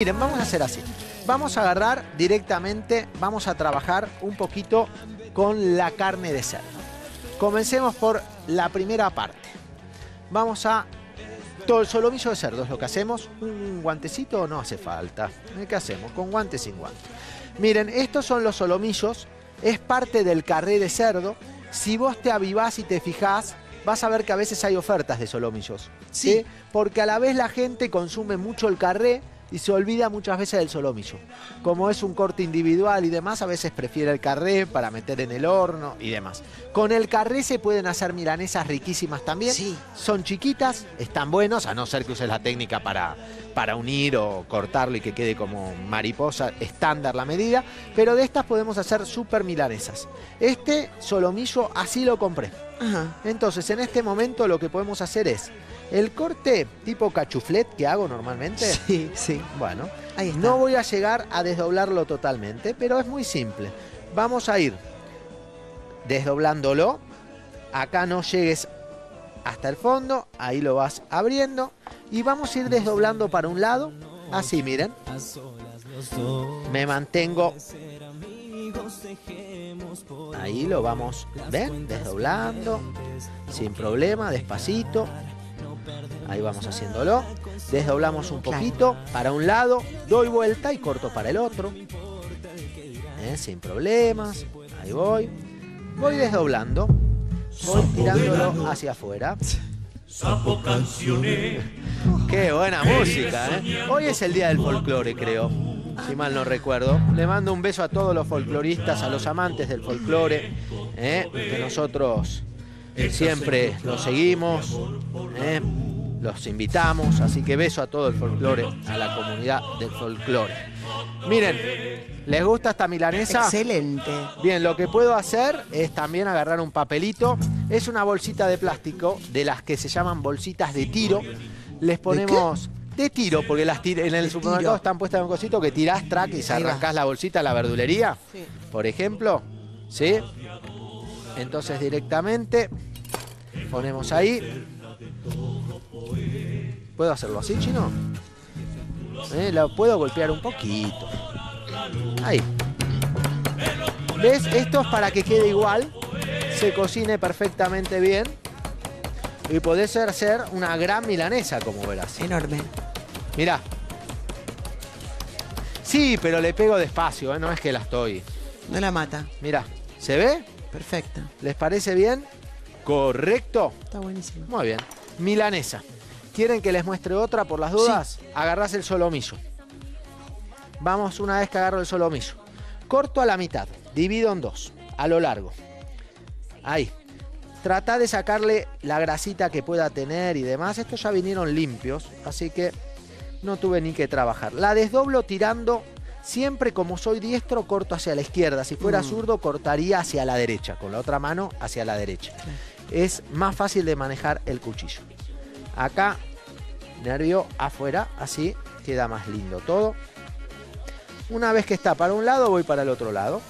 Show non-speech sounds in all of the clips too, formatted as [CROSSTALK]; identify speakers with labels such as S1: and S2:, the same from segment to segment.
S1: Miren, vamos a hacer así. Vamos a agarrar directamente, vamos a trabajar un poquito con la carne de cerdo. Comencemos por la primera parte. Vamos a... Todo el solomillo de cerdo es lo que hacemos. ¿Un guantecito no hace falta? ¿Qué hacemos? Con guantes sin guantes. Miren, estos son los solomillos. Es parte del carré de cerdo. Si vos te avivás y te fijás, vas a ver que a veces hay ofertas de solomillos.
S2: Sí.
S1: Porque a la vez la gente consume mucho el carré y se olvida muchas veces del solomillo. Como es un corte individual y demás, a veces prefiere el carré para meter en el horno y demás. Con el carré se pueden hacer milanesas riquísimas también.
S2: Sí.
S1: Son chiquitas, están buenos, a no ser que uses la técnica para, para unir o cortarlo y que quede como mariposa, estándar la medida. Pero de estas podemos hacer súper milanesas. Este solomillo así lo compré.
S2: Ajá.
S1: Entonces, en este momento lo que podemos hacer es el corte tipo cachuflet que hago normalmente. [LAUGHS]
S2: Sí, sí.
S1: Bueno,
S2: Ahí está.
S1: no voy a llegar a desdoblarlo totalmente, pero es muy simple. Vamos a ir desdoblándolo. Acá no llegues hasta el fondo, ahí lo vas abriendo y vamos a ir desdoblando para un lado. Así, miren. Me mantengo Ahí lo vamos, ¿ven? Desdoblando, sin problema, despacito. Ahí vamos haciéndolo. Desdoblamos un poquito para un lado, doy vuelta y corto para el otro. ¿Eh? Sin problemas. Ahí voy. Voy desdoblando. Voy tirándolo hacia afuera. Qué buena música, ¿eh? Hoy es el día del folclore, creo. Si mal no recuerdo. Le mando un beso a todos los folcloristas, a los amantes del folclore, ¿eh? que nosotros siempre los seguimos, ¿eh? los invitamos. Así que beso a todo el folclore, a la comunidad del folclore. Miren, ¿les gusta esta milanesa?
S2: Excelente.
S1: Bien, lo que puedo hacer es también agarrar un papelito. Es una bolsita de plástico de las que se llaman bolsitas de tiro. Les ponemos de, tiro, porque las en el
S2: De
S1: supermercado
S2: tiro.
S1: están puestas en un cosito que tirás, track y se arrancás la bolsita a la verdulería,
S2: Sí.
S1: por ejemplo. ¿Sí? Entonces directamente ponemos ahí. ¿Puedo hacerlo así, chino? ¿Eh? Lo puedo golpear un poquito. Ahí. ¿Ves? Esto es para que quede igual, se cocine perfectamente bien y podés hacer una gran milanesa, como verás.
S2: Enorme.
S1: Mirá. Sí, pero le pego despacio, ¿eh? no es que la estoy.
S2: No la mata.
S1: Mirá, ¿se ve?
S2: Perfecto.
S1: ¿Les parece bien? ¿Correcto?
S2: Está buenísimo.
S1: Muy bien. Milanesa. ¿Quieren que les muestre otra por las dudas? Agarrás el solomillo. Vamos una vez que agarro el solomillo. Corto a la mitad, divido en dos, a lo largo. Ahí. Trata de sacarle la grasita que pueda tener y demás. Estos ya vinieron limpios, así que no tuve ni que trabajar. La desdoblo tirando, siempre como soy diestro, corto hacia la izquierda. Si fuera
S2: Mm.
S1: zurdo, cortaría hacia la derecha, con la otra mano hacia la derecha. Es más fácil de manejar el cuchillo. Acá, nervio afuera, así queda más lindo todo. Una vez que está para un lado, voy para el otro lado.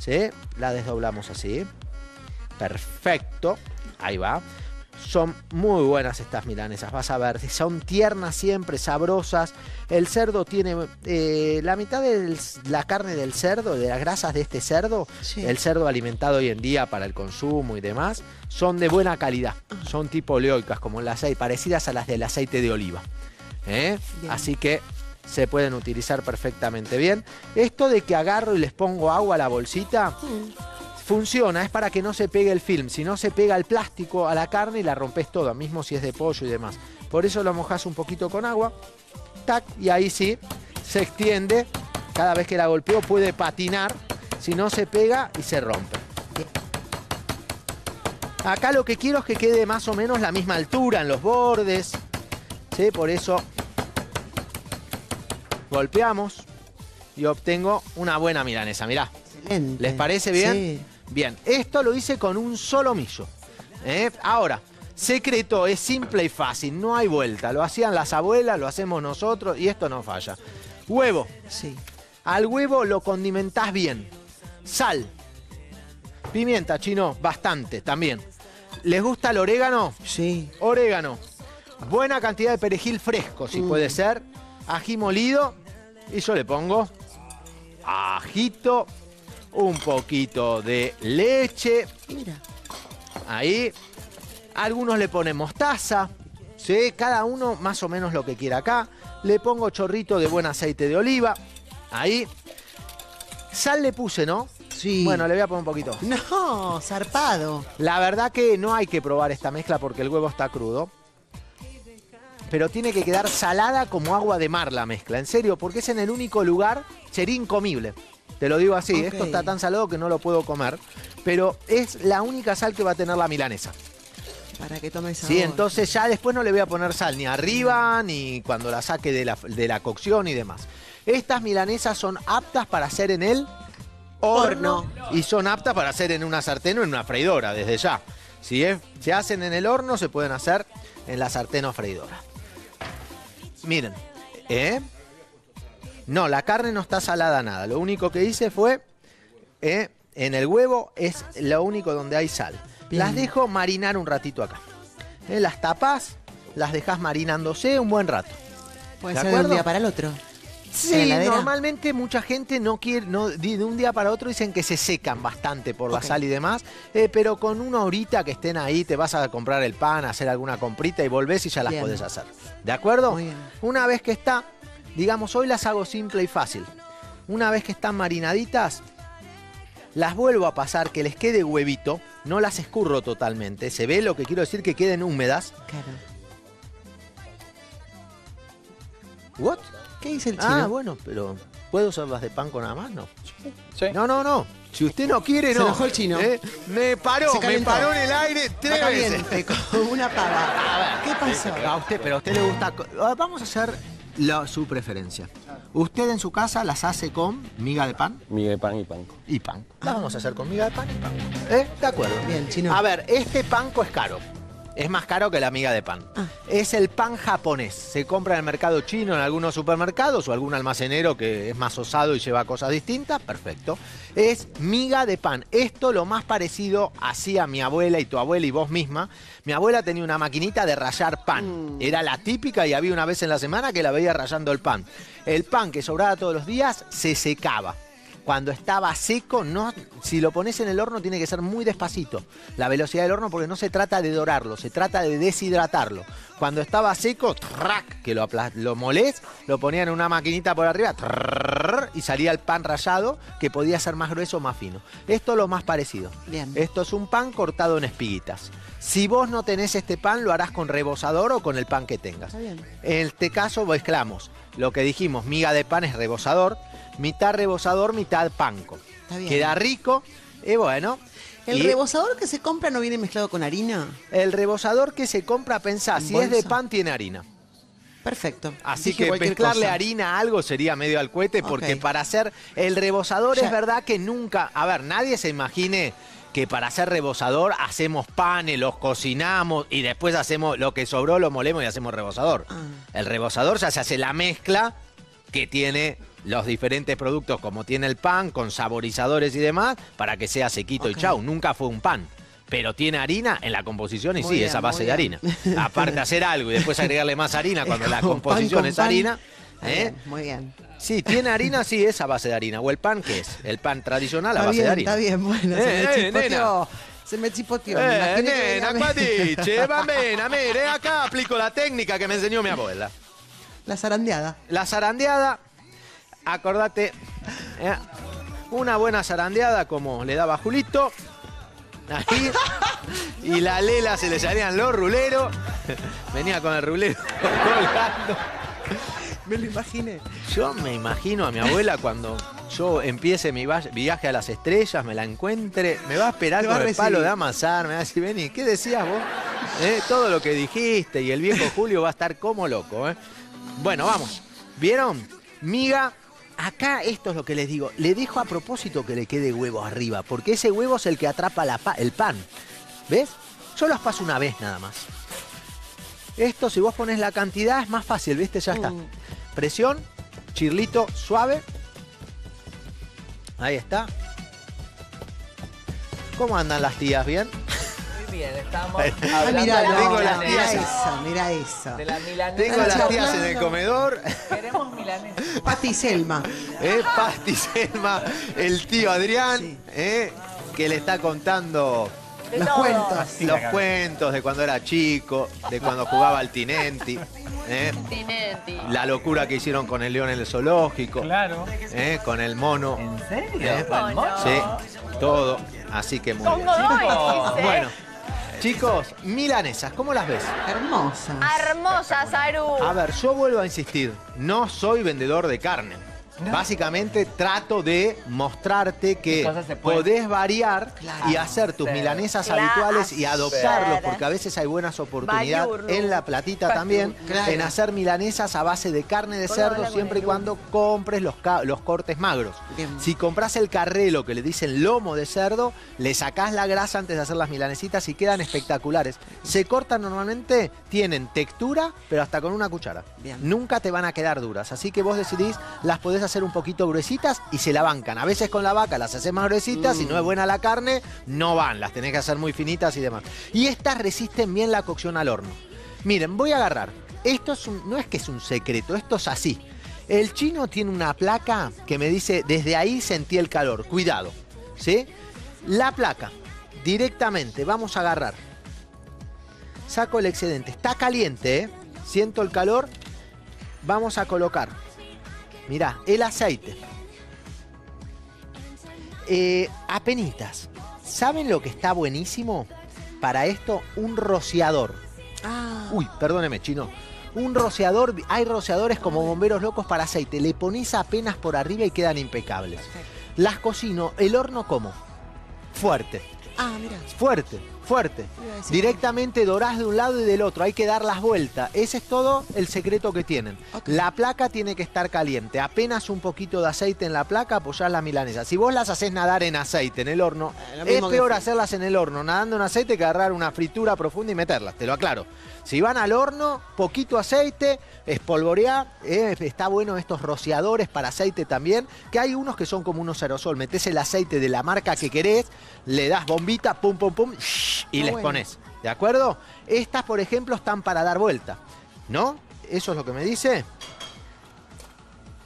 S1: ¿Sí? La desdoblamos así. Perfecto. Ahí va. Son muy buenas estas milanesas, vas a ver. Son tiernas siempre, sabrosas. El cerdo tiene eh, la mitad de la carne del cerdo, de las grasas de este cerdo,
S2: Sí.
S1: el cerdo alimentado hoy en día para el consumo y demás, son de buena calidad. Son tipo oleoicas, como el aceite, parecidas a las del aceite de oliva. ¿Eh? Así que se pueden utilizar perfectamente bien. Esto de que agarro y les pongo agua a la bolsita,
S2: Mm.
S1: Funciona, es para que no se pegue el film. Si no se pega el plástico a la carne y la rompes toda, mismo si es de pollo y demás. Por eso lo mojas un poquito con agua, tac, y ahí sí se extiende. Cada vez que la golpeo puede patinar, si no se pega y se rompe. Acá lo que quiero es que quede más o menos la misma altura en los bordes. ¿sí? Por eso golpeamos y obtengo una buena milanesa. Mirá.
S2: Excelente.
S1: ¿Les parece bien?
S2: Sí.
S1: Bien, esto lo hice con un solo millo. ¿eh? Ahora, secreto, es simple y fácil, no hay vuelta. Lo hacían las abuelas, lo hacemos nosotros y esto no falla. Huevo.
S2: Sí.
S1: Al huevo lo condimentás bien. Sal. Pimienta, chino, bastante también. ¿Les gusta el orégano?
S2: Sí.
S1: Orégano. Buena cantidad de perejil fresco, si
S2: Mm.
S1: puede ser. ají molido y yo le pongo ajito, un poquito de leche,
S2: Mira.
S1: ahí. Algunos le ponen mostaza, ¿sí? cada uno más o menos lo que quiera acá. Le pongo chorrito de buen aceite de oliva, ahí. Sal le puse, ¿no?
S2: Sí.
S1: Bueno, le voy a poner un poquito.
S2: No, zarpado.
S1: La verdad que no hay que probar esta mezcla porque el huevo está crudo. Pero tiene que quedar salada como agua de mar la mezcla, en serio, porque es en el único lugar, sería incomible. Te lo digo así, esto está tan salado que no lo puedo comer, pero es la única sal que va a tener la milanesa.
S2: Para que tome sabor.
S1: Sí, entonces ya después no le voy a poner sal ni arriba, ni cuando la saque de la, de la cocción y demás. Estas milanesas son aptas para hacer en el horno, y son aptas para hacer en una sartén o en una freidora, desde ya. Si es- se hacen en el horno, se pueden hacer en la sartén o freidora. Miren, ¿eh? No, la carne no está salada nada. Lo único que hice fue, ¿eh? en el huevo es lo único donde hay sal.
S2: Bien.
S1: Las dejo marinar un ratito acá. ¿eh? Las tapas, las dejas marinándose un buen rato.
S2: Puede
S1: ¿De
S2: ser de un
S1: acuerdo?
S2: día para el otro. ¿En
S1: Sí, normalmente mucha gente no quiere, no, de un día para otro dicen que se secan bastante por la sal y demás, eh, pero con una horita que estén ahí te vas a comprar el pan, hacer alguna comprita y volvés y ya las
S2: Bien.
S1: podés hacer. ¿De acuerdo?
S2: Muy bien.
S1: Una vez que está, digamos, hoy las hago simple y fácil. Una vez que están marinaditas, las vuelvo a pasar que les quede huevito, no las escurro totalmente, se ve lo que quiero decir que queden húmedas.
S2: Claro.
S1: ¿What?
S2: ¿Qué dice el chino?
S1: Ah, bueno, pero ¿puedo usarlas de pan con nada más? No.
S3: Sí.
S1: No, no, no. Si usted no quiere,
S2: Se
S1: no.
S2: enojó el chino.
S1: ¿Eh? Me paró,
S2: Se
S1: me paró en el aire tres veces.
S2: caliente, como una pava. [LAUGHS] ¿Qué pasó?
S1: A usted, pero a usted le gusta. co- Ah, Vamos a hacer la- su preferencia. Usted en su casa las hace con miga de pan
S3: Miga de pan y pan.
S1: y pan. Las vamos a hacer con miga de pan y pan. ¿Eh? De acuerdo.
S2: Bien, chino.
S1: A ver, este panco es caro. Es más caro que la miga de pan.
S2: Ah.
S1: Es el pan japonés. Se compra en el mercado chino, en algunos supermercados o algún almacenero que es más osado y lleva cosas distintas. Perfecto. Es miga de pan. Esto lo más parecido hacía mi abuela y tu abuela y vos misma. Mi abuela tenía una maquinita de rallar pan. Era la típica y había una vez en la semana que la veía rayando el pan. El pan que sobraba todos los días se secaba. Cuando estaba seco, no, si lo pones en el horno tiene que ser muy despacito la velocidad del horno porque no se trata de dorarlo, se trata de deshidratarlo. Cuando estaba seco, ¡trac! que lo, molés, lo ponían en una maquinita por arriba y salía el pan rallado que podía ser más grueso o más fino. Esto es lo más parecido.
S2: Bien.
S1: Esto es un pan cortado en espiguitas. Si vos no tenés este pan, lo harás con rebozador o con el pan que tengas.
S2: Está bien.
S1: En este caso mezclamos lo que dijimos, miga de pan es rebozador, mitad rebozador, mitad panco.
S2: Está bien.
S1: Queda rico y bueno.
S2: ¿El
S1: y
S2: rebozador que se compra no viene mezclado con harina?
S1: el rebozador que se compra, pensá,
S2: ¿En
S1: si es de pan tiene harina.
S2: Perfecto.
S1: Así
S2: Dije
S1: que mezclarle
S2: cosa.
S1: harina a algo sería medio al cohete porque para hacer el rebozador
S2: Ya.
S1: es verdad que nunca, a ver, nadie se imagine que para hacer rebozador hacemos panes, los cocinamos y después hacemos lo que sobró, lo molemos y hacemos rebozador.
S2: Ah.
S1: El rebozador ya se hace la mezcla que tiene los diferentes productos como tiene el pan con saborizadores y demás para que sea sequito y chau. Nunca fue un pan. Pero tiene harina en la composición y
S2: Muy
S1: sí,
S2: bien,
S1: esa base de
S2: bien.
S1: harina. [LAUGHS] Aparte hacer algo y después agregarle más harina [LAUGHS] cuando la
S2: pan
S1: composición es
S2: pan.
S1: harina. ¿eh?
S2: bien, muy bien.
S1: Sí, tiene harina, sí, esa base de harina. O el pan, ¿qué es? El pan tradicional a base
S2: bien,
S1: de harina.
S2: está bien, bueno, se
S1: Eh,
S2: me
S1: eh,
S2: chipoteó. Se me chipoteó.
S1: Eh, nena,
S2: venía-
S1: qua dice, bambina, mire, acá aplico la técnica que me enseñó mi abuela.
S2: La zarandeada.
S1: La zarandeada, acordate, eh, una buena zarandeada como le daba Julito. Ahí. Y la lela se le salían los ruleros. [LAUGHS] Venía con el rulero [LAUGHS] colgando.
S2: Me lo imaginé.
S1: Yo me imagino a mi abuela cuando yo empiece mi viaje a las estrellas, me la encuentre, me va a esperar con
S2: a
S1: el palo de amasar, me va a decir, vení, ¿qué decías vos? Eh, Todo lo que dijiste y el viejo Julio va a estar como loco. ¿eh? Bueno, vamos. ¿Vieron? Miga, acá esto es lo que les digo. Le dejo a propósito que le quede huevo arriba, porque ese huevo es el que atrapa la pa- el pan. ¿Ves? Yo los paso una vez nada más. Esto, si vos pones la cantidad, es más fácil, ¿viste? Ya está.
S2: Mm.
S1: Presión, chirlito suave. Ahí está. ¿Cómo andan las tías? ¿Bien?
S3: Bien, estamos hablando
S2: mirá,
S3: de la
S1: tengo
S2: Lola,
S1: las
S2: mirá
S3: milanesa.
S2: eso, mirá eso.
S3: De la milanesa.
S1: Tengo las tías en el comedor.
S3: Queremos milanesa.
S2: Pati y Selma.
S1: ¿eh? Pasti Selma, el tío Adrián,
S2: Sí.
S1: ¿eh? que le está contando
S3: De
S2: Los
S3: todo.
S2: cuentos.
S1: los cuentos de cuando era chico, de cuando jugaba al Tinenti, ¿eh?
S4: Tinenti.
S1: la locura que hicieron con el león en el zoológico,
S5: Claro.
S1: ¿eh? con el mono,
S3: ¿En serio?
S1: ¿eh?
S4: Oh, no.
S1: sí, todo. Así que muy bien.
S4: Sí sé.
S1: Bueno, chicos, milanesas, ¿cómo las ves?
S2: Hermosa.
S4: Hermosa, Saru.
S1: A ver, yo vuelvo a insistir, no soy vendedor de carne. Básicamente trato de mostrarte que podés variar
S2: Claro.
S1: y hacer tus milanesas
S4: Claro.
S1: habituales y adoptarlos, porque a veces hay buenas oportunidades en la platita también,
S2: Claro.
S1: en hacer milanesas a base de carne de cerdo siempre y cuando compres los, los cortes magros.
S2: Bien.
S1: Si compras el carrelo, que le dicen lomo de cerdo, le sacás la grasa antes de hacer las milanesitas y quedan espectaculares. Se cortan normalmente, tienen textura, pero hasta con una cuchara.
S2: Bien.
S1: Nunca te van a quedar duras. Así que vos decidís, las podés hacer un poquito gruesitas y se la bancan. A veces con la vaca las haces más gruesitas, si no es buena la carne, no van. Las tenés que hacer muy finitas y demás. Y estas resisten bien la cocción al horno. Miren, voy a agarrar. Esto es un- no es que es un secreto, esto es así. El chino tiene una placa que me dice, desde ahí sentí el calor. Cuidado. ¿Sí? La placa, directamente, vamos a agarrar. Saco el excedente. Está caliente, ¿eh? Siento el calor. Vamos a colocar. Mirá, el aceite. Eh, apenitas. ¿Saben lo que está buenísimo? Para esto, un rociador.
S2: Ah,
S1: Uy, perdóneme, chino. Un rociador, hay rociadores como bomberos locos para aceite. Le pones apenas por arriba y quedan impecables. Las cocino, el horno como? Fuerte,
S2: ah, mira.
S1: fuerte, fuerte. Directamente dorás de un lado y del otro. Hay que dar las vueltas. Ese es todo el secreto que tienen. La placa tiene que estar caliente. Apenas un poquito de aceite en la placa, apoyás la milanesa. Si vos las haces nadar en aceite en el horno,
S2: Eh,
S1: es peor hacerlas en el horno nadando en aceite que agarrar una fritura profunda y meterlas, te lo aclaro. Si van al horno, poquito aceite, espolvoreá, eh, está bueno estos rociadores para aceite también, que hay unos que son como unos aerosol, metés el aceite de la marca que querés, le das bombita, pum, pum, pum, y les
S2: bueno.
S1: pones, ¿de acuerdo? Estas, por ejemplo, están para dar vuelta, ¿no? Eso es lo que me dice.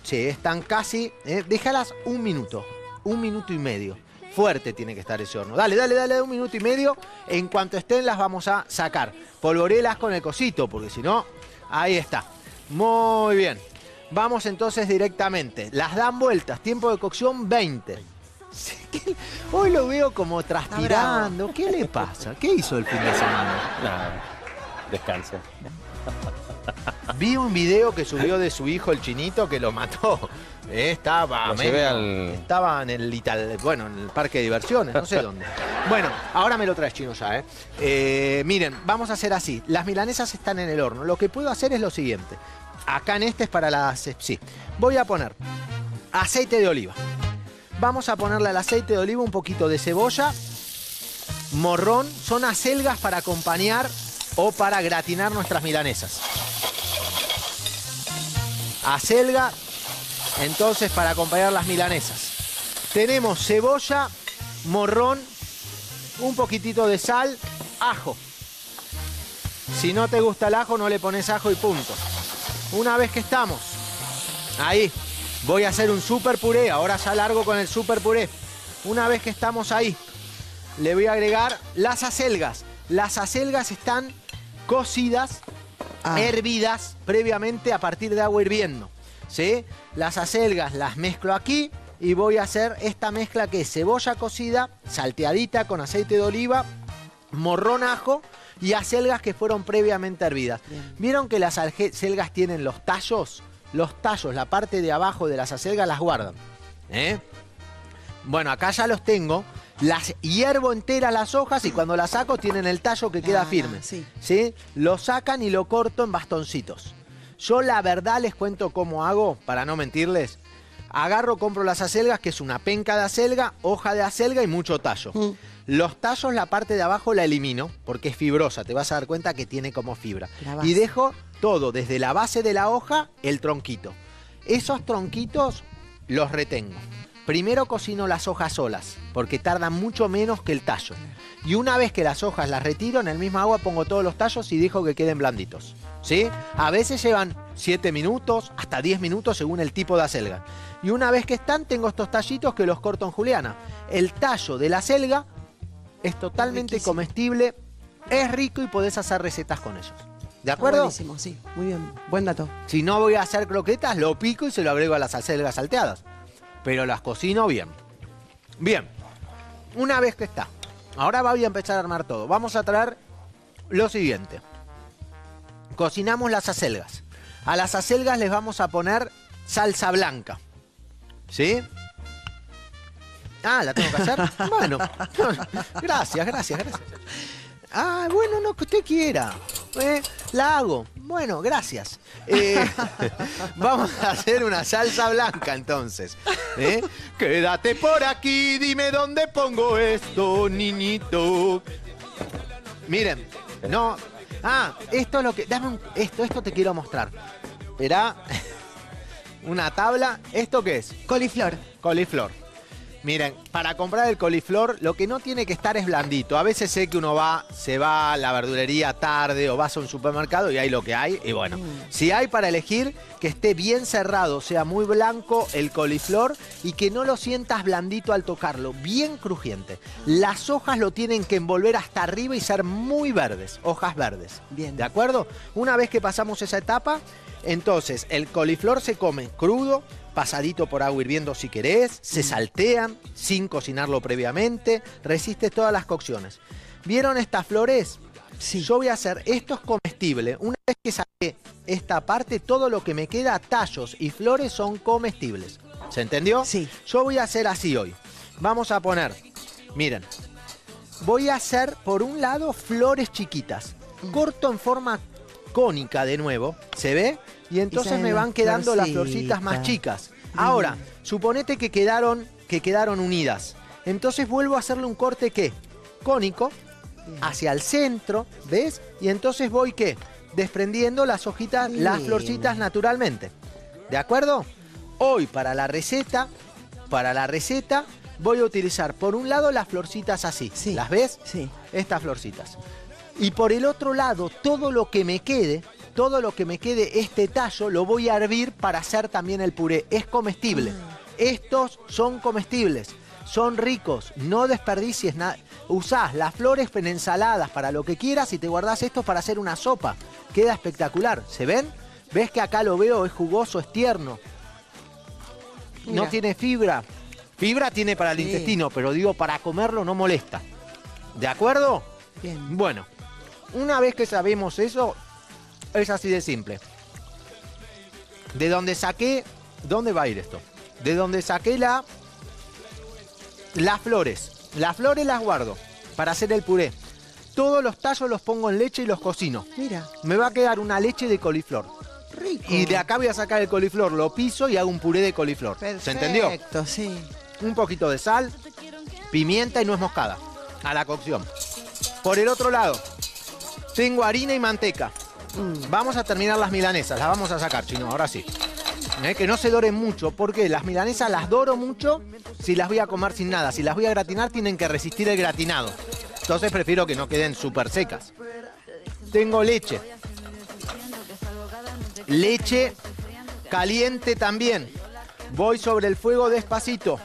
S1: Sí, están casi, eh, déjalas un minuto, un minuto y medio. Fuerte tiene que estar ese horno. Dale, dale, dale, un minuto y medio. En cuanto estén las vamos a sacar. Polvorelas con el cosito, porque si no, ahí está. Muy bien. Vamos entonces directamente. Las dan vueltas. Tiempo de cocción 20. Sí, ¿qué? Hoy lo veo como transpirando. ¿Qué le pasa? ¿Qué hizo el fin de semana?
S5: Nada. Descanse. [LAUGHS]
S1: Vi un video que subió de su hijo el chinito que lo mató. Eh, estaba, medio-
S5: al-
S1: estaba en el Ital- bueno, en el parque de diversiones, no sé dónde. Bueno, ahora me lo traes chino ya, ¿eh? Eh, Miren, vamos a hacer así. Las milanesas están en el horno. Lo que puedo hacer es lo siguiente. Acá en este es para las. Sí. Voy a poner aceite de oliva. Vamos a ponerle al aceite de oliva un poquito de cebolla, morrón. Son acelgas para acompañar o para gratinar nuestras milanesas. Acelga, entonces para acompañar las milanesas. Tenemos cebolla, morrón, un poquitito de sal, ajo. Si no te gusta el ajo, no le pones ajo y punto. Una vez que estamos, ahí, voy a hacer un super puré. Ahora ya largo con el super puré. Una vez que estamos ahí, le voy a agregar las acelgas. Las acelgas están cocidas
S2: Ah.
S1: hervidas previamente a partir de agua hirviendo. ¿sí? Las acelgas las mezclo aquí y voy a hacer esta mezcla que es cebolla cocida, salteadita con aceite de oliva, morrón ajo y acelgas que fueron previamente hervidas.
S2: Bien.
S1: ¿Vieron que las acelgas tienen los tallos? Los tallos, la parte de abajo de las acelgas las guardan. ¿eh? Bueno, acá ya los tengo. Las hiervo enteras las hojas y cuando las saco tienen el tallo que queda
S2: Ah,
S1: firme.
S2: sí.
S1: ¿sí? Lo sacan y lo corto en bastoncitos. Yo la verdad les cuento cómo hago, para no mentirles. Agarro, compro las acelgas, que es una penca de acelga, hoja de acelga y mucho tallo.
S2: Mm.
S1: Los tallos, la parte de abajo la elimino, porque es fibrosa, te vas a dar cuenta que tiene como fibra. Y dejo todo, desde la base de la hoja, el tronquito. Esos tronquitos los retengo. Primero cocino las hojas solas, porque tardan mucho menos que el tallo. Y una vez que las hojas las retiro, en el mismo agua pongo todos los tallos y dejo que queden blanditos. ¿Sí? A veces llevan 7 minutos, hasta 10 minutos según el tipo de acelga. Y una vez que están, tengo estos tallitos que los corto en juliana. El tallo de la acelga es totalmente
S2: Riquísimo.
S1: comestible, es rico y podés hacer recetas con ellos. ¿De acuerdo?
S2: Buenísimo, sí. Muy bien. Buen dato.
S1: Si no voy a hacer croquetas, lo pico y se lo agrego a las acelgas salteadas. Pero las cocino bien. Bien. Una vez que está. Ahora voy a empezar a armar todo. Vamos a traer lo siguiente. Cocinamos las acelgas. A las acelgas les vamos a poner salsa blanca. ¿Sí? Ah, ¿la tengo que hacer? [LAUGHS] Bueno. [LAUGHS] Gracias, gracias, gracias. Ah, bueno, no, que usted quiera. Eh, la hago. Bueno, gracias. Eh, [LAUGHS] vamos a hacer una salsa blanca entonces. ¿eh? Quédate por aquí, dime dónde pongo esto, niñito. Miren, no. Ah, esto es lo que. Dame un- esto, esto te quiero mostrar. Verá. [LAUGHS] Una tabla. ¿Esto qué es?
S2: Coliflor.
S1: Coliflor. Miren, para comprar el coliflor lo que no tiene que estar es blandito. A veces sé que uno va, se va a la verdulería tarde o vas a un supermercado y hay lo que hay. Y bueno, si hay para elegir que esté bien cerrado, sea muy blanco el coliflor y que no lo sientas blandito al tocarlo, bien crujiente. Las hojas lo tienen que envolver hasta arriba y ser muy verdes, hojas verdes.
S2: Bien.
S1: ¿De acuerdo? Una vez que pasamos esa etapa, entonces el coliflor se come crudo, pasadito por agua hirviendo si querés, se saltean sin cocinarlo previamente, resiste todas las cocciones. ¿Vieron estas flores?
S2: Sí.
S1: Yo voy a hacer, esto es comestible. Una vez que saqué esta parte, todo lo que me queda, tallos y flores son comestibles. ¿Se entendió?
S2: Sí.
S1: Yo voy a hacer así hoy. Vamos a poner, miren, voy a hacer por un lado flores chiquitas. Corto en forma cónica de nuevo, ¿se ve? Y entonces me van quedando las florcitas más chicas. Ahora, suponete que quedaron, que quedaron unidas. Entonces vuelvo a hacerle un corte ¿qué? cónico hacia el centro, ¿ves? Y entonces voy ¿qué? desprendiendo las hojitas, las florcitas naturalmente. ¿De acuerdo? Hoy para la receta, para la receta voy a utilizar por un lado las florcitas así.
S2: Sí.
S1: ¿Las ves?
S2: Sí.
S1: Estas florcitas. Y por el otro lado, todo lo que me quede, todo lo que me quede este tallo, lo voy a hervir para hacer también el puré. Es comestible. Estos son comestibles. Son ricos. No desperdicies nada. Usás las flores en ensaladas para lo que quieras y te guardás estos para hacer una sopa. Queda espectacular. ¿Se ven? ¿Ves que acá lo veo? Es jugoso, es tierno. No tiene fibra. Fibra tiene para el
S2: Sí.
S1: intestino, pero digo, para comerlo no molesta. ¿De acuerdo?
S2: Bien.
S1: Bueno, una vez que sabemos eso, es así de simple. De donde saqué, ¿dónde va a ir esto? De donde saqué la, las flores. Las flores las guardo para hacer el puré. Todos los tallos los pongo en leche y los cocino.
S2: Mira.
S1: Me va a quedar una leche de coliflor.
S2: Rico.
S1: Y de acá voy a sacar el coliflor, lo piso y hago un puré de coliflor. ¿Se entendió?
S2: Perfecto, sí.
S1: un poquito de sal, pimienta y nuez moscada a la cocción. Por el otro lado, tengo harina y manteca.
S2: Mm.
S1: Vamos a terminar las milanesas, las vamos a sacar, chino, ahora sí. Eh, Que no se doren mucho, porque las milanesas las doro mucho si las voy a comer sin nada. Si las voy a gratinar, tienen que resistir el gratinado. Entonces prefiero que no queden súper secas. Tengo leche. Leche caliente también. Voy sobre el fuego despacito.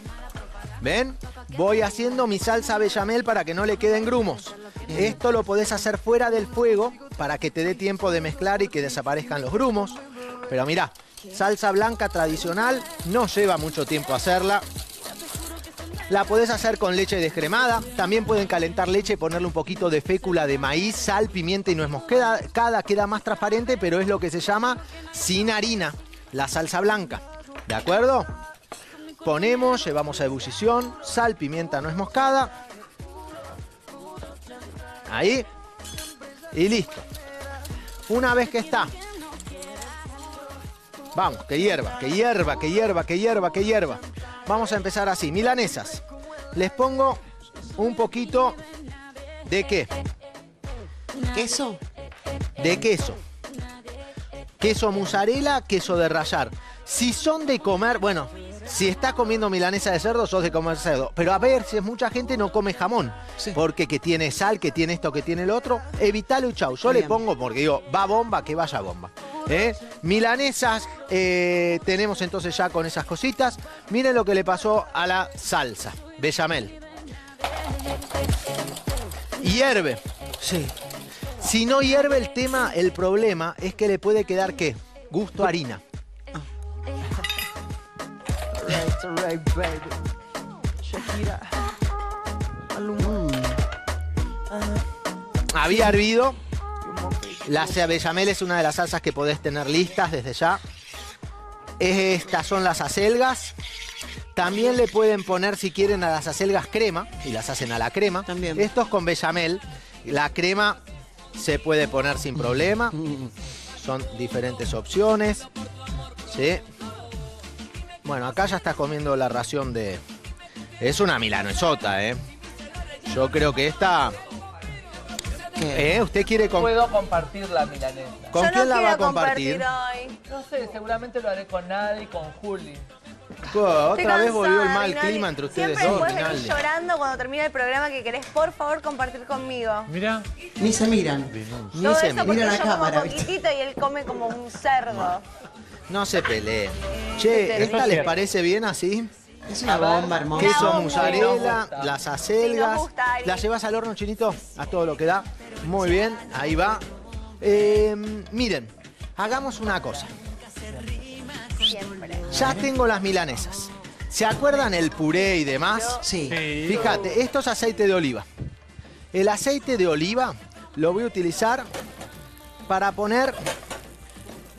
S1: ¿Ven? Voy haciendo mi salsa bechamel para que no le queden grumos. Esto lo podés hacer fuera del fuego para que te dé tiempo de mezclar y que desaparezcan los grumos. Pero mirá, salsa blanca tradicional, no lleva mucho tiempo hacerla. La podés hacer con leche descremada. También pueden calentar leche y ponerle un poquito de fécula de maíz, sal, pimienta y nuez moscada. Cada queda más transparente, pero es lo que se llama sin harina, la salsa blanca. ¿De acuerdo? Ponemos, llevamos a ebullición, sal, pimienta, nuez moscada. Ahí. Y listo. Una vez que está. Vamos, que hierva, que hierva, que hierva, que hierva, que hierva. Vamos a empezar así. Milanesas. Les pongo un poquito de qué?
S2: ¿Queso?
S1: De queso. Queso mozzarella, queso de rallar. Si son de comer, bueno, Si estás comiendo milanesa de cerdo, sos de comer cerdo. Pero a ver, si es mucha gente, no come jamón.
S2: Sí.
S1: Porque que tiene sal, que tiene esto, que tiene el otro. Evitalo y chau. Yo le pongo, porque digo, va bomba, que vaya bomba. ¿Eh? Milanesas, eh, tenemos entonces ya con esas cositas. Miren lo que le pasó a la salsa. Bechamel. Hierve.
S2: Sí.
S1: Si no hierve el tema, el problema es que le puede quedar ¿qué? Gusto a harina. Había hervido. La bechamel es una de las salsas que podés tener listas desde ya. Estas son las acelgas. También le pueden poner, si quieren, a las acelgas crema. Y las hacen a la crema.
S2: También.
S1: Estos con bechamel. La crema se puede poner sin problema. Son diferentes opciones. ¿Sí? Bueno, acá ya estás comiendo la ración de... Es una milanesota, ¿eh? Yo creo que esta...
S2: ¿Qué?
S1: ¿Eh? ¿Usted quiere con...
S3: Puedo compartir la milanesa.
S1: ¿Con
S4: Yo
S1: quién
S4: no
S1: la va a compartir?
S4: hoy.
S3: No sé, seguramente lo haré con Nadie y con Juli.
S4: Estoy
S1: otra vez
S4: cansada,
S1: volvió el mal
S4: Rinaldi.
S1: clima entre ustedes
S4: Siempre
S1: dos,
S4: después venís llorando cuando termina el programa que querés, por favor, compartir conmigo.
S3: Mira.
S2: Ni se miran.
S1: Ni
S4: Todo
S1: se
S4: eso
S1: mira.
S4: porque
S2: Mira la
S4: yo
S2: cámara,
S4: como poquitito y él come como un cerdo.
S1: No se peleen. Che, ¿esta les parece bien así?
S2: Es una bomba hermosa.
S1: Queso mozzarella, las acelgas. ¿Las llevas al horno, chinito? A todo lo que da. Muy bien, ahí va. Eh, miren, hagamos una cosa. Ya tengo las milanesas. ¿Se acuerdan el puré y demás?
S2: Sí.
S1: Fíjate, esto es aceite de oliva. El aceite de oliva lo voy a utilizar para poner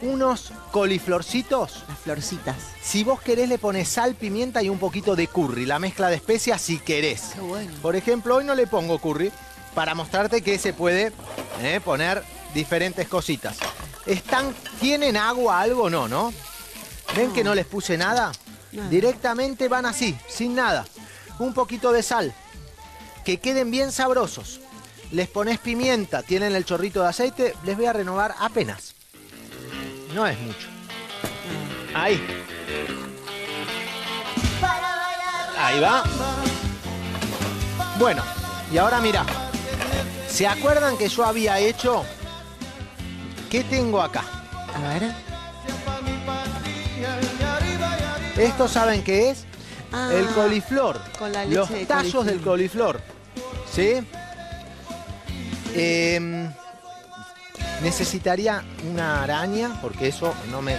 S1: unos coliflorcitos.
S2: Las florcitas.
S1: Si vos querés le pones sal, pimienta y un poquito de curry, la mezcla de especias si querés.
S2: Qué bueno.
S1: Por ejemplo, hoy no le pongo curry para mostrarte que se puede eh, poner diferentes cositas. ¿Están, ¿Tienen agua algo? No, ¿no? ¿Ven que no les puse nada?
S2: Nada.
S1: Directamente van así, sin nada. Un poquito de sal. Que queden bien sabrosos. Les pones pimienta, tienen el chorrito de aceite, les voy a renovar apenas. No es mucho. Ahí. Ahí va. Bueno, y ahora mira. ¿Se acuerdan que yo había hecho? ¿Qué tengo acá?
S2: A ver.
S1: ¿Esto saben qué es?
S2: Ah,
S1: el coliflor.
S2: con la leche
S1: Los
S2: de
S1: tallos
S2: coliflor.
S1: del coliflor. ¿Sí? Em, necesitaría una araña, porque eso no me.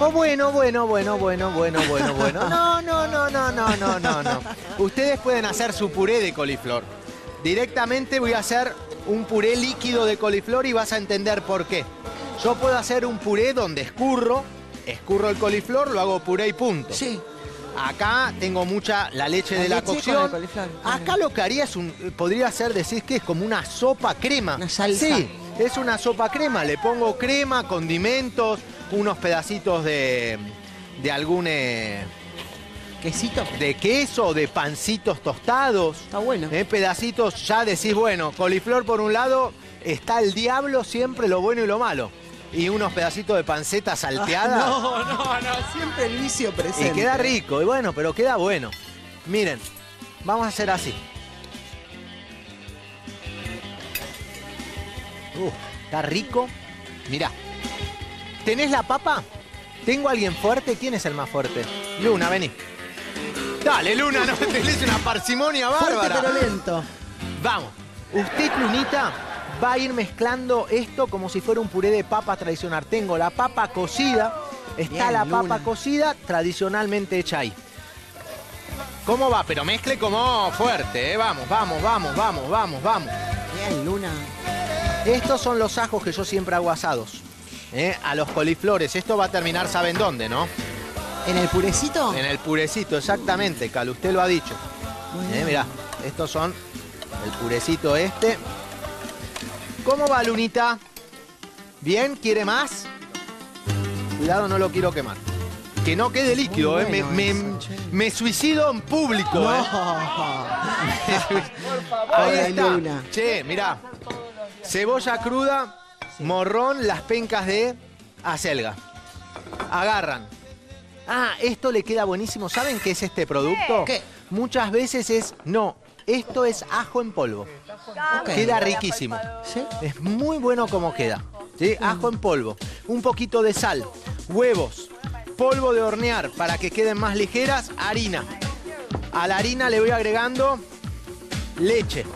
S1: Oh, bueno, bueno, bueno, bueno, bueno, bueno, bueno. No, no, no, no, no, no, no, no. Ustedes pueden hacer su puré de coliflor. Directamente voy a hacer un puré líquido de coliflor y vas a entender por qué. Yo puedo hacer un puré donde escurro, escurro el coliflor, lo hago puré y punto.
S2: Sí.
S1: Acá tengo mucha la leche
S2: La
S1: de la
S2: con
S1: cocción.
S2: el.
S1: Acá lo que haría es un, podría ser decir que es como una sopa crema.
S2: Una salsa.
S1: Sí, es una sopa crema. Le pongo crema, condimentos, unos pedacitos de, de algún eh,
S2: Quesito.
S1: de queso, de pancitos tostados.
S2: Está bueno.
S1: Eh, pedacitos, ya decís, bueno, coliflor por un lado, está el diablo siempre lo bueno y lo malo. Y unos pedacitos de panceta salteada. [LAUGHS]
S2: No, no, no. Siempre el vicio
S1: Y
S2: presente.
S1: queda rico, y bueno, pero queda bueno. Miren, vamos a hacer así. Uh, está rico. Mirá. ¿Tenés la papa? ¿Tengo a alguien fuerte? ¿Quién es el más fuerte? Luna, vení. Dale, Luna, no tenés una parsimonia
S2: Fuerte
S1: bárbara.
S2: pero lento.
S1: Vamos. Usted, Lunita, va a ir mezclando esto como si fuera un puré de papa tradicional. Tengo la papa cocida. Está
S2: Bien,
S1: la
S2: Luna.
S1: papa cocida tradicionalmente hecha ahí. ¿Cómo va? Pero mezcle como fuerte, ¿eh? Vamos, vamos, vamos, vamos, vamos, vamos.
S2: Bien, Luna.
S1: Estos son los ajos que yo siempre hago asados. ¿eh? A los coliflores. Esto va a terminar, ¿saben dónde, no?
S2: ¿En el purecito?
S1: En el purecito, exactamente, Cal, usted lo ha dicho.
S2: Muy
S1: Eh, mirá, estos son el purecito este. ¿Cómo va, Lunita? ¿Bien? ¿Quiere más? Cuidado, no lo quiero quemar. Que no quede líquido, eh. Me,
S2: bueno
S1: suicido en público,
S2: No.
S1: eh.
S3: Por favor.
S1: Ahí
S2: Pobre
S1: está.
S2: Luna.
S1: Che, mirá. Cebolla cruda, morrón, las pencas de acelga. Agarran Ah, esto le queda buenísimo. ¿Saben qué es este producto?
S2: ¿Qué?
S1: Muchas veces es. No, esto es ajo en polvo. Queda riquísimo. Es muy bueno como queda. ¿sí? Ajo en polvo. Un poquito de sal. Huevos. Polvo de hornear para que queden más ligeras. Harina. A la harina le voy agregando leche.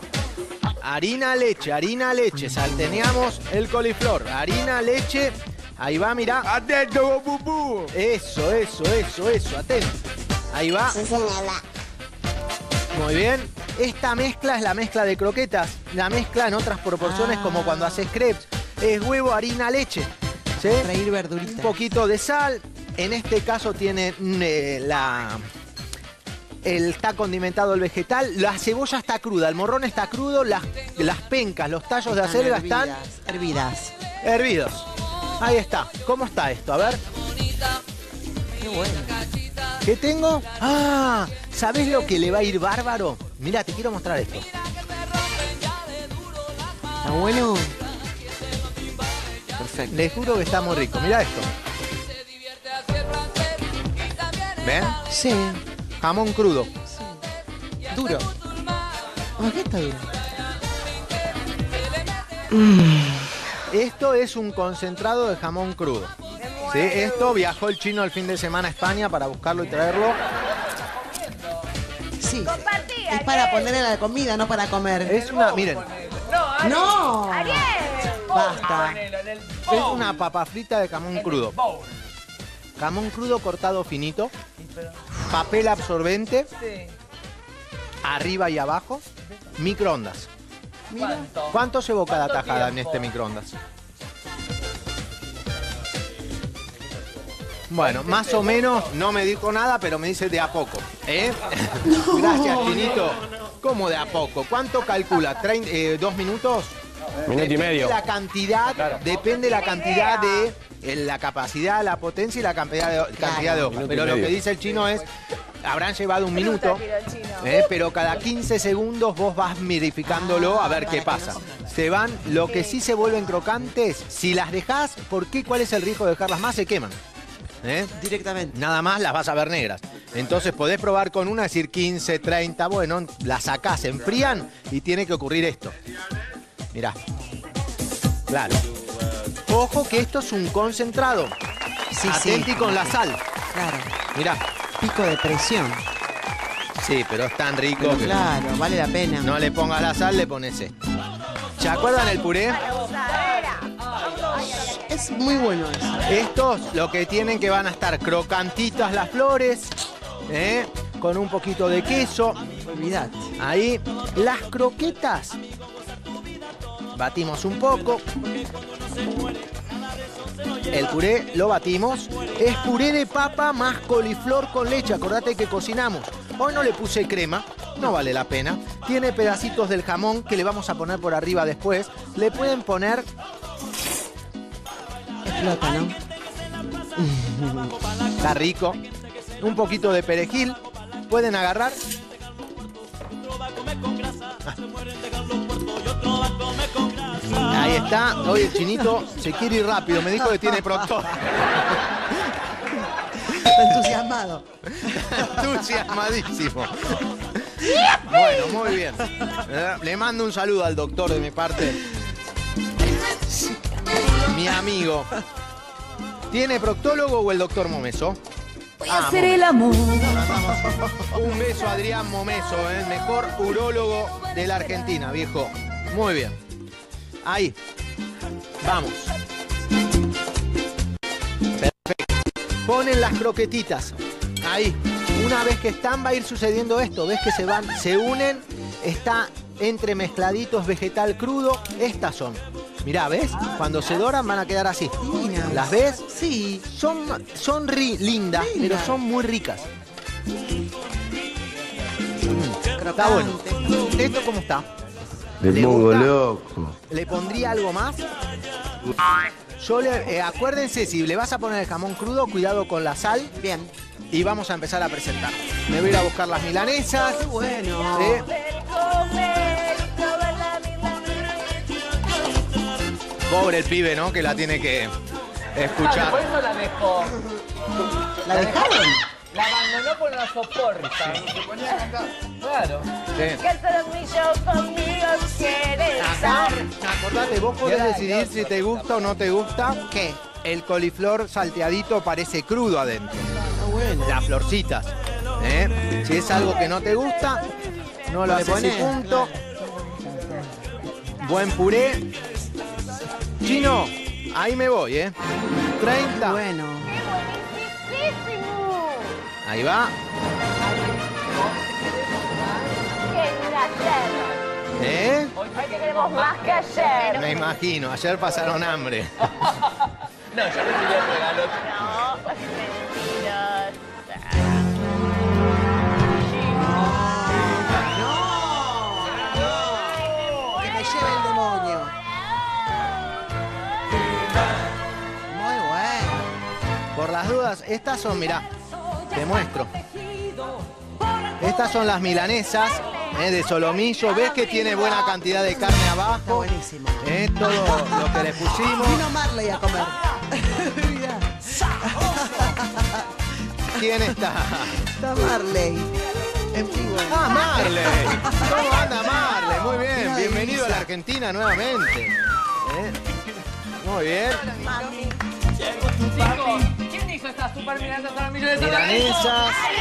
S1: Harina, leche, harina, leche. Salteneamos el coliflor. Harina, leche. Ahí va, mira. Atento, pupú. Eso, eso, eso, eso. Atento. Ahí va. Muy bien. Esta mezcla es la mezcla de croquetas. La mezcla en otras proporciones
S2: Ah.
S1: como cuando haces crepes. Es huevo, harina, leche. ¿Sí?
S2: Freír verdurita.
S1: Un poquito de sal. En este caso tiene eh, la... El, está condimentado el vegetal, la cebolla está cruda, el morrón está crudo, las, las pencas, los tallos de acelga están
S2: hervidas. hervidas.
S1: hervidos. Ahí está. ¿Cómo está esto? A ver.
S2: Qué bueno.
S1: ¿Qué tengo? Ah, ¿sabés lo que le va a ir bárbaro? Mira, te quiero mostrar esto.
S2: ¿Está bueno? Perfecto.
S1: Les juro que está muy rico. Mira esto. ¿Ven?
S2: Sí.
S1: Jamón crudo.
S2: Duro. ¿Por qué está duro?
S1: Esto es un concentrado de jamón crudo. ¿Sí? Esto viajó el chino el fin de semana a España para buscarlo y traerlo.
S2: Sí. Es para ponerle a la comida, no para comer.
S1: Es una, miren,
S3: No.
S2: Basta.
S3: en
S1: es una papa frita de jamón
S3: En
S1: crudo.
S3: bowl.
S1: Jamón crudo cortado finito, papel absorbente,
S3: sí.
S1: arriba y abajo, microondas.
S3: ¿Cuánto?
S1: ¿Cuánto llevó cada
S3: ¿Cuánto
S1: tajada en
S3: tiempo?
S1: este microondas? Bueno, más o menos, no me dijo nada, pero me dice de a poco. ¿eh? [LAUGHS] Gracias, Chinito. ¿Cómo de a poco? ¿Cuánto calcula? ¿Trein- eh, ¿Dos minutos?
S5: Minuto y medio.
S1: La cantidad, depende la cantidad de la capacidad, la potencia y la cantidad de, cantidad de hojas. Pero lo que dice el chino es, habrán llevado un minuto. ¿eh? pero cada 15 segundos vos vas verificándolo a ver qué pasa.
S2: no se-
S1: van, lo que sí se vuelven crocantes, si las dejás, ¿por qué? ¿Cuál es el riesgo de dejarlas más? Se queman. ¿eh?
S2: Directamente.
S1: Nada más las vas a ver negras. Entonces podés probar con una, decir 15, 30, bueno, las sacás, se enfrían y tiene que ocurrir esto. Mirá. Claro. Ojo que esto es un concentrado.
S2: Sí,
S1: Atenti
S2: sí.
S1: con la sal.
S2: Claro.
S1: Mirá.
S2: Pico de presión.
S1: Sí, pero es tan rico que
S2: Claro, vale la pena.
S1: no le pongas la sal, le pones esto. ¿Se acuerdan el puré?
S2: Es muy bueno eso.
S1: Estos lo que tienen que van a estar crocantitas las flores, ¿eh? con un poquito de queso.
S2: Olvidate.
S1: Ahí, las croquetas. Batimos un poco. El puré lo batimos. Es puré de papa más coliflor con leche. Acordate que cocinamos. Hoy no le puse crema, no vale la pena. Tiene pedacitos del jamón que le vamos a poner por arriba después. Le pueden poner
S2: Explota, ¿no? [LAUGHS]
S1: Está rico. Un poquito de perejil. Pueden agarrar. Está. Hoy el chinito se quiere ir rápido. Me dijo que tiene proctor. [LAUGHS]
S2: Está entusiasmado.
S1: Entusiasmadísimo. Bueno, muy bien. Eh, Le mando un saludo al doctor de mi parte. Mi amigo. ¿Tiene proctólogo o el doctor Momeso?
S6: Voy
S1: Ah,
S6: a hacer el amor.
S1: Un beso a Adrián Momeso, el mejor urólogo de la Argentina, viejo. Muy bien. Ahí. Vamos. Perfecto. Ponen las croquetitas. Ahí. Una vez que están va a ir sucediendo esto. ¿Ves que se van, se unen? Está entre mezcladitos vegetal crudo. Estas son. Mirá, ¿ves? Cuando se doran van a quedar así. ¿Las ves?
S2: Sí.
S1: Son, son ri- lindas, pero son muy ricas. Está bueno. ¿Esto cómo está?
S7: Me
S1: ¿Le
S7: pongo
S1: gusta?
S7: loco.
S1: ¿Le pondría algo más? Yo le, eh, acuérdense, si le vas a poner el jamón crudo, cuidado con la sal
S2: Bien.
S1: y vamos a empezar a presentar. Me voy a ir a buscar las milanesas.
S2: Qué bueno.
S1: Pobre el pibe, ¿no? Que la tiene que
S3: Vale,
S1: escuchar.
S3: por eso la dejo.
S2: ¿La dejaron?
S3: La abandonó por la soporta. Claro.
S1: Sí.
S4: Que el solomillo conmigo quiere estar.
S1: acordate, vos podés decidir si te gusta o no te gusta.
S2: ¿Qué?
S1: El coliflor salteadito parece crudo adentro.
S2: Ah, bueno.
S1: Las florcitas. ¿eh? Si es algo que no te gusta, no lo haces y
S2: ponés,
S1: punto. Buen puré. Chino, ahí me voy, ¿eh? 30.
S2: Bueno.
S1: Ahí va. ¿Eh?
S4: Hoy te queremos más que ayer.
S1: Me imagino, ayer pasaron hambre. [LAUGHS]
S3: No, yo recibí el regalo.
S4: No, mentirosa.
S2: Que me lleve el demonio. Muy bueno.
S1: Por las dudas, estas son, mirá, te muestro. Estas son las milanesas ¿eh? de solomillo. ¿Ves que tiene buena cantidad de carne
S2: Está
S1: abajo?
S2: buenísimo.
S1: ¿Eh? Todo lo que le pusimos.
S2: Vino Marley a comer. [LAUGHS]
S1: ¿Quién está?
S2: está Marley. En.
S1: Ah, Marley. ¿Cómo anda Marley? Muy bien. Bienvenido a la Argentina nuevamente. ¿Eh? Muy bien.
S3: Chicos, ¿quién hizo esta super miranda solomillo de
S1: Milanesas.
S4: ¡Ay,